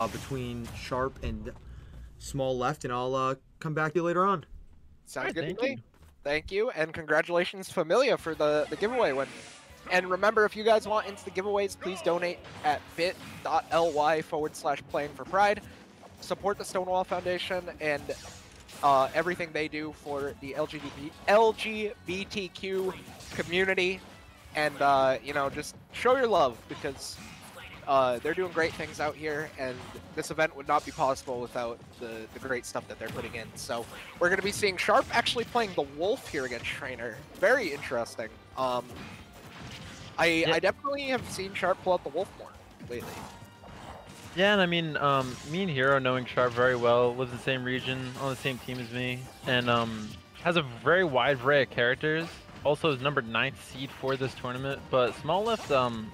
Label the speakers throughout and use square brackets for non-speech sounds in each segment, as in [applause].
Speaker 1: uh, between Sharp and Small Left, and I'll uh, come back to you later on.
Speaker 2: Sounds
Speaker 3: Alright,
Speaker 2: good
Speaker 3: thank
Speaker 2: to me.
Speaker 3: you.
Speaker 2: Thank you, and congratulations, Familia, for the, the giveaway win. And remember, if you guys want instant giveaways, please donate at bit.ly forward slash playing for pride. Support the Stonewall Foundation and uh, everything they do for the LGBT, LGBTQ community. And, uh, you know, just show your love because uh, they're doing great things out here, and this event would not be possible without the, the great stuff that they're putting in. So we're going to be seeing Sharp actually playing the Wolf here against Trainer. Very interesting. Um, I,
Speaker 3: Yeah.
Speaker 2: I definitely have seen Sharp pull out the Wolf more lately.
Speaker 3: Yeah, and I mean, um, me and Hero, knowing Sharp very well, lives in the same region, on the same team as me, and um, has a very wide array of characters. Also, is number ninth seed for this tournament. But Small Left, um,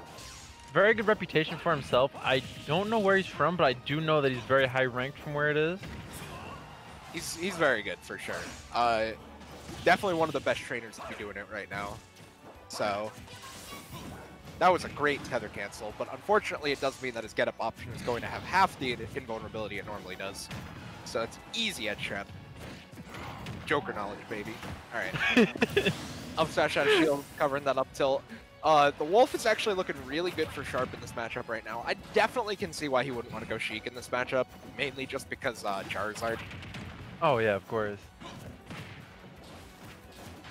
Speaker 3: very good reputation for himself. I don't know where he's from, but I do know that he's very high ranked from where it is.
Speaker 2: He's, he's very good for sure. Uh, definitely one of the best trainers to be doing it right now. So that was a great tether cancel, but unfortunately it does mean that his get up option is going to have half the invulnerability it normally does. So it's easy at trap. Joker knowledge, baby. Alright. [laughs] Up smash out of shield, covering that up tilt. Uh, the Wolf is actually looking really good for Sharp in this matchup right now. I definitely can see why he wouldn't want to go Sheik in this matchup, mainly just because uh, Charizard.
Speaker 3: Oh yeah, of course.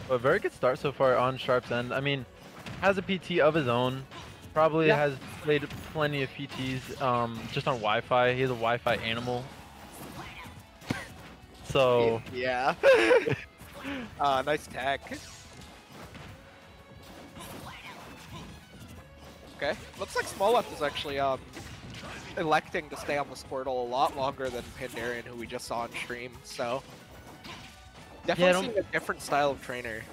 Speaker 3: But very good start so far on Sharp's end. I mean, has a PT of his own. Probably
Speaker 2: Yeah.
Speaker 3: has played plenty of PTs um, just on Wi-Fi. He's a Wi-Fi animal. So
Speaker 2: Yeah. [laughs] uh, nice tag. Okay, looks like Small Left is actually um electing to stay on the Squirtle a lot longer than Pandarian, who we just saw on stream. So definitely
Speaker 3: don't-
Speaker 2: seeing a different style of trainer.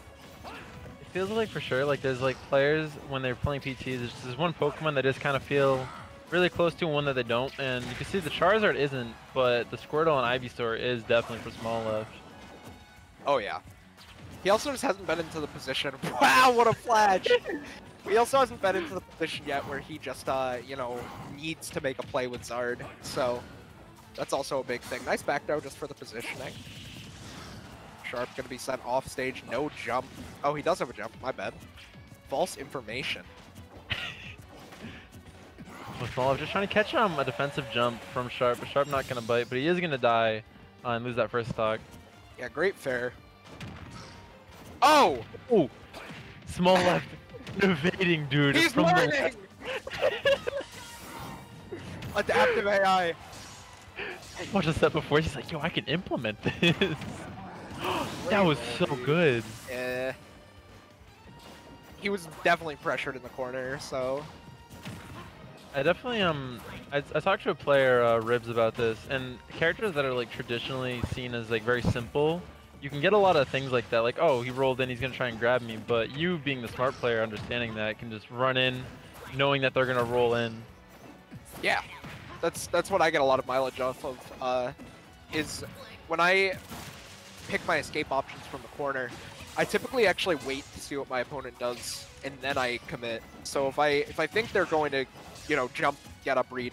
Speaker 3: it feels like for sure like there's like players when they're playing PTs. There's, there's one Pokemon that just kind of feel really close to one that they don't. And you can see the Charizard isn't, but the Squirtle and Ivysaur is definitely for Small Left.
Speaker 2: Oh yeah. He also just hasn't been into the position. [laughs] Wow, what a flash! He also hasn't been into the position yet where he just, uh, you know, needs to make a play with Zard. So that's also a big thing. Nice back throw just for the positioning. Sharp gonna be sent off stage. No jump. Oh, he does have a jump. My bad. False information.
Speaker 3: Left just trying to catch him. a defensive jump from Sharp, but Sharp not gonna bite, but he is gonna die uh, and lose that first stock.
Speaker 2: Yeah, great fair. Oh!
Speaker 3: Oh, Small Left evading, dude.
Speaker 2: He's
Speaker 3: from
Speaker 2: learning! [laughs] Adaptive AI.
Speaker 3: Watch the set before. He's like, yo, I can implement this. [gasps] that was so good.
Speaker 2: Eh. He was definitely pressured in the corner, so
Speaker 3: I definitely um, I, I talked to a player, uh, Ribs, about this, and characters that are like traditionally seen as like very simple, you can get a lot of things like that, like oh, he rolled in, he's gonna try and grab me, but you being the smart player, understanding that, can just run in, knowing that they're gonna roll in.
Speaker 2: yeah. That's that's what I get a lot of mileage off of. Uh, is when I pick my escape options from the corner, I typically actually wait to see what my opponent does, and then I commit. So if I if I think they're going to, you know, jump, get up, read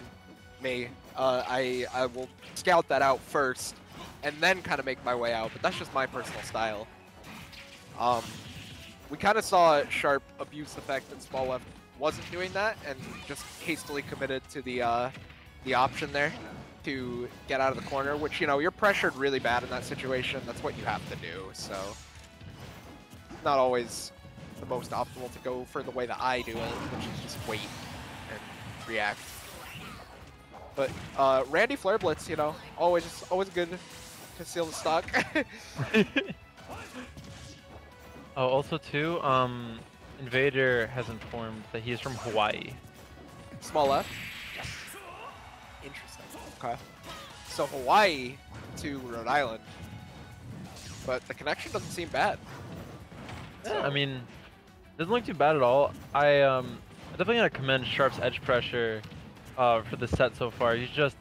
Speaker 2: me, uh, I I will scout that out first, and then kind of make my way out. But that's just my personal style. Um, we kind of saw a Sharp abuse fact that Small Left wasn't doing that and just hastily committed to the uh, the option there to get out of the corner, which, you know, you're pressured really bad in that situation. That's what you have to do, so not always the most optimal to go for the way that I do it, which is just wait and react. But uh, Randy Flare Blitz, you know, always always good to seal the stock. [laughs]
Speaker 3: Oh, also too, um, Invader has informed that he is from Hawaii.
Speaker 2: Small left. Interesting. Okay. So Hawaii to Rhode Island, but the connection doesn't seem bad.
Speaker 3: Yeah, I mean, doesn't look too bad at all. I um, I definitely gotta commend Sharp's edge pressure, uh, for the set so far. He's just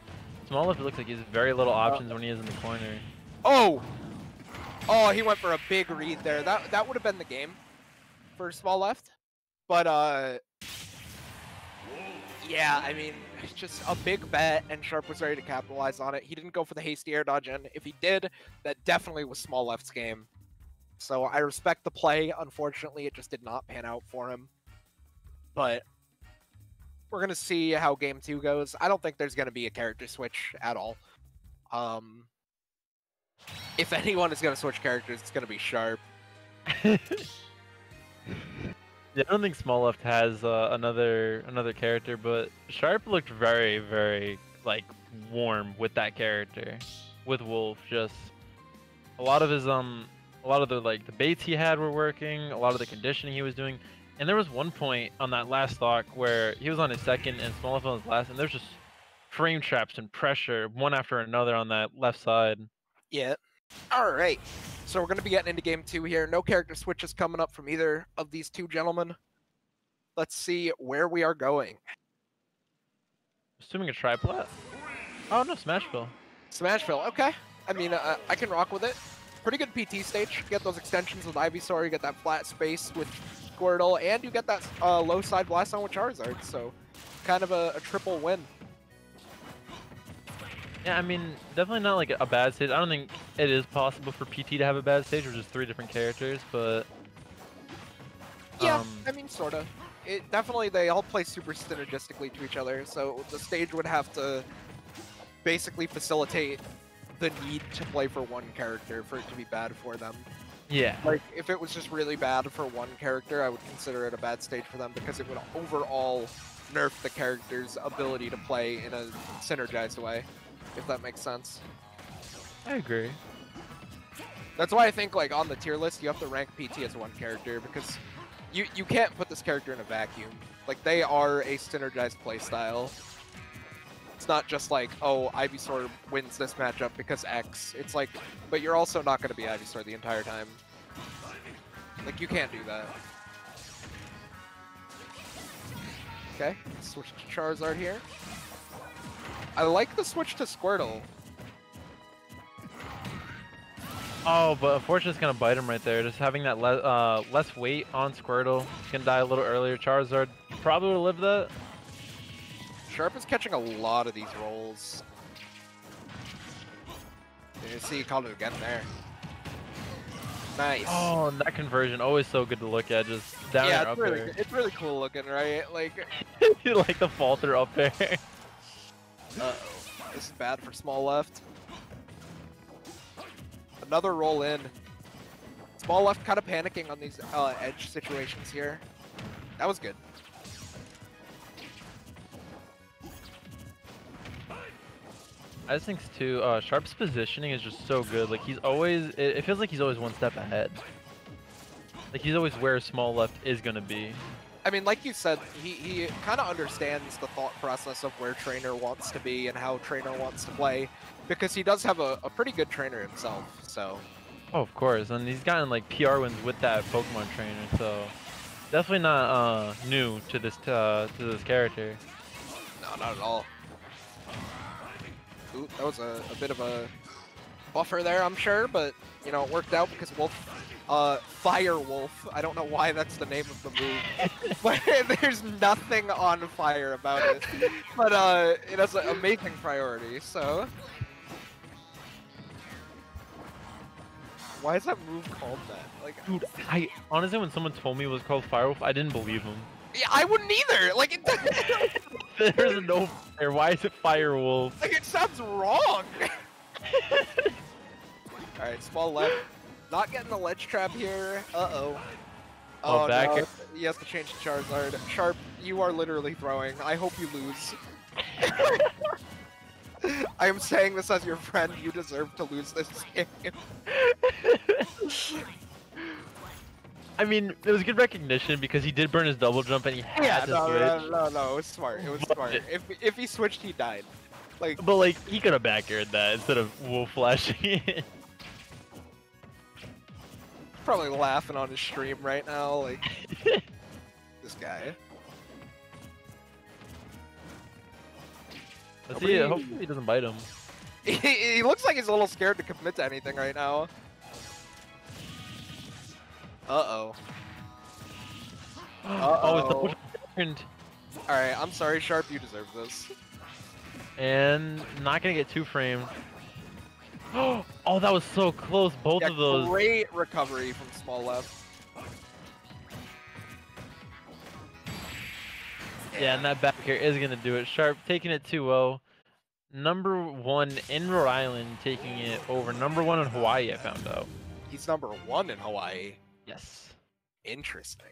Speaker 3: small enough. It looks like he has very little options when he is in the corner.
Speaker 2: Oh! Oh, he went for a big read there. That that would have been the game for small left. But uh yeah, I mean [laughs] just a big bet, and Sharp was ready to capitalize on it. He didn't go for the hasty air dodge in. If he did, that definitely was small left's game. So I respect the play. Unfortunately, it just did not pan out for him. But we're gonna see how game two goes. I don't think there's gonna be a character switch at all. Um, if anyone is gonna switch characters, it's gonna be Sharp. [laughs]
Speaker 3: Yeah, I don't think Small Left has uh, another another character, but Sharp looked very, very like warm with that character, with Wolf. Just a lot of his um, a lot of the like the baits he had were working. A lot of the conditioning he was doing, and there was one point on that last stock where he was on his second and Small Left on his last, and there's just frame traps and pressure one after another on that left side.
Speaker 2: Yeah. All right. So we're going to be getting into game two here. No character switches coming up from either of these two gentlemen. Let's see where we are going.
Speaker 3: Assuming a triplet. Oh no, Smashville.
Speaker 2: Smashville. Okay. I mean, uh, I can rock with it. Pretty good PT stage. Get those extensions with Ivysaur. You get that flat space with Squirtle, and you get that uh, low side blast zone with Charizard. So, kind of a, a triple win.
Speaker 3: Yeah, I mean, definitely not like a bad stage. I don't think it is possible for PT to have a bad stage, which is three different characters, but
Speaker 2: Yeah,
Speaker 3: Um,
Speaker 2: I mean, sort of. It definitely they all play super synergistically to each other, so the stage would have to basically facilitate the need to play for one character for it to be bad for them.
Speaker 3: Yeah,
Speaker 2: Like, if it was just really bad for one character, I would consider it a bad stage for them because it would overall nerf the character's ability to play in a synergized way, if that makes sense.
Speaker 3: I agree.
Speaker 2: That's why I think like on the tier list you have to rank PT as one character because you you can't put this character in a vacuum. Like they are a synergized playstyle. It's not just like, oh, Ivysaur wins this matchup because X. It's like, but you're also not going to be Ivysaur the entire time. Like you can't do that. Okay, switch to Charizard here. I like the switch to Squirtle.
Speaker 3: Oh, but unfortunately, it's gonna bite him right there. Just having that le uh, less weight on Squirtle. He's gonna die a little earlier. Charizard probably would live that.
Speaker 2: Sharp is catching a lot of these rolls. You see, he called it again there. Nice.
Speaker 3: Oh, that conversion always so good to look at. Just down
Speaker 2: yeah, it's
Speaker 3: up
Speaker 2: really, it's really cool looking, right? Like, [laughs]
Speaker 3: like the falter up there. [laughs]
Speaker 2: uh this is bad for small left. Another roll in. Small left kind of panicking on these uh, edge situations here. That was good.
Speaker 3: I just think too. Uh, Sharp's positioning is just so good. Like he's always. It, it feels like he's always one step ahead. Like he's always where small left is gonna be.
Speaker 2: I mean, like you said, he, he kind of understands the thought process of where Trainer wants to be and how Trainer wants to play, because he does have a, a pretty good trainer himself, so...
Speaker 3: Oh, of course, and he's gotten like PR wins with that Pokemon trainer, so definitely not uh, new to this uh, to this character.
Speaker 2: No, not at all. Ooh, that was a, a bit of a buffer there, I'm sure, but, you know, it worked out because Wolf... Uh, Fire Wolf. I don't know why that's the name of the move. [laughs] but [laughs] there's nothing on fire about it. But uh, it has an amazing priority, so... Why is that move called that? Like,
Speaker 3: Dude, I honestly, when someone told me it was called Fire Wolf, I didn't believe him.
Speaker 2: Yeah, I wouldn't either. Like, it, [laughs]
Speaker 3: There's no fire. Why is it Firewolf?
Speaker 2: like it sounds wrong. [laughs] All right, small left. Not getting the ledge trap here. Uh oh.
Speaker 3: Oh, back
Speaker 2: no.
Speaker 3: air.
Speaker 2: He has to change to Charizard. Sharp, you are literally throwing. I hope you lose. [laughs] I am saying this as your friend. You deserve to lose this game.
Speaker 3: I mean, it was good recognition because he did burn his double jump and he had
Speaker 2: yeah,
Speaker 3: to
Speaker 2: no,
Speaker 3: switch.
Speaker 2: no, no, no, it was smart. It was
Speaker 3: But-
Speaker 2: smart. If if he switched, he died. Like,
Speaker 3: But like, he could have back aired that instead of wolf flashing [laughs] it.
Speaker 2: probably laughing on his stream right now. Like, [laughs] this guy.
Speaker 3: Let's see. Hopefully, he doesn't bite him. [laughs]
Speaker 2: He, he looks like he's a little scared to commit to anything right now. Uh-oh.
Speaker 3: Oh,
Speaker 2: Uh-oh.
Speaker 3: double jump turned.
Speaker 2: Alright, I'm sorry, Sharp, you deserve this.
Speaker 3: And not gonna get two framed. [gasps] Oh, that was so close. Both
Speaker 2: Yeah,
Speaker 3: of those.
Speaker 2: great recovery from small left.
Speaker 3: Yeah, and that back air is gonna do it. Sharp taking it 2-0. Number one in Rhode Island taking it over number one in Hawaii. I found out.
Speaker 2: He's number one in Hawaii.
Speaker 3: Yes.
Speaker 2: Interesting.